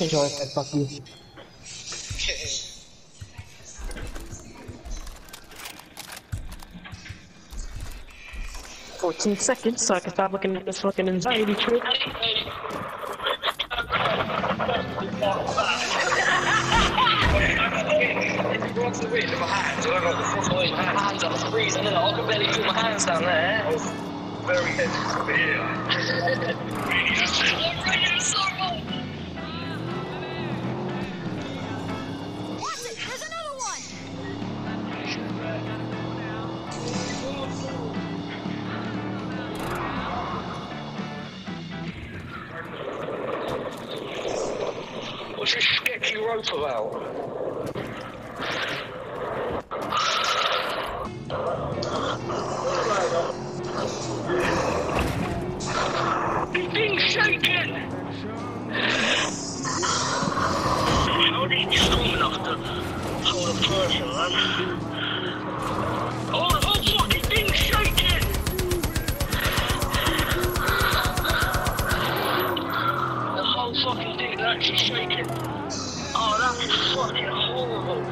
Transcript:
Enjoy it, fuck you. 14 seconds so I can stop looking at this fucking anxiety trip. My hands? I the full hands. I was freezing and I can barely feel my hands down there. I was very heavy over here. Watch it! There's another one! What's this sketchy rope about? Thing's shaking! How you a person, man? The whole fucking thing's shaking! The whole fucking actually shaking. Oh, that is fucking horrible.